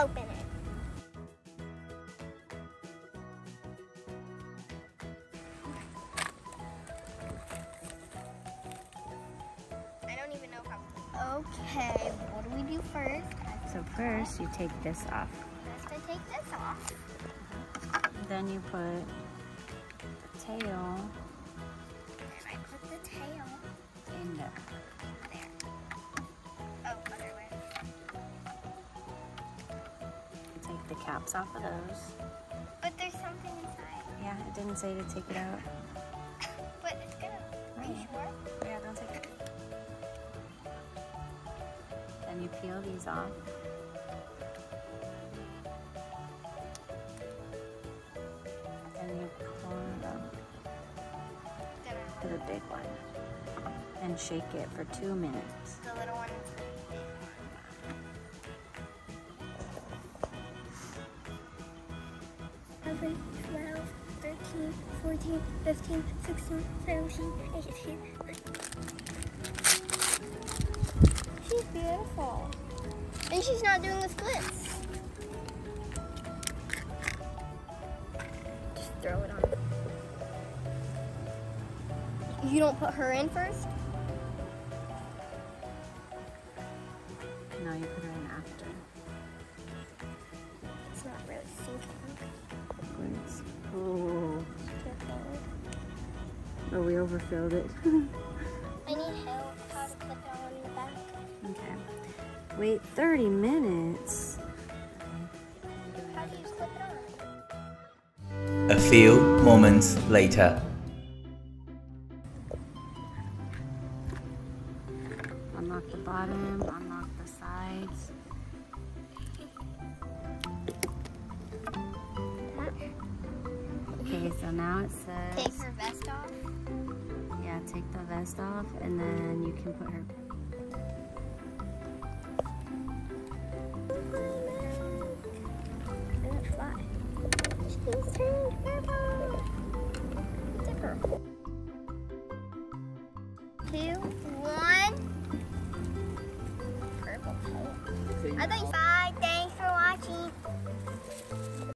open it. I don't even know how. Okay, what do we do first? So first you take this off. First I take this off. Then you put the tail And I put the tail in there. there. The caps off of those. But there's something inside. Yeah, it didn't say to take it out. But it's gonna. Are you sure? Yeah, don't take it. Then you peel these off. And you pour it up to the big one and shake it for two minutes. The little one. Eleven, twelve, thirteen, fourteen, fifteen, sixteen, seventeen, eighteen. She's beautiful. And she's not doing the splits. Just throw it on. You don't put her in first? Now you put her in after. Oh, we overfilled it. I need help how to clip it on the back. okay. Wait 30 minutes. How do you clip it on? A few moments later. Unlock the bottom, unlock the sides. Okay, so now it Take says, her vest off. Yeah, take the vest off and then you can put her, She's turned purple. Dipper. Two, one. Purple. I thought you five.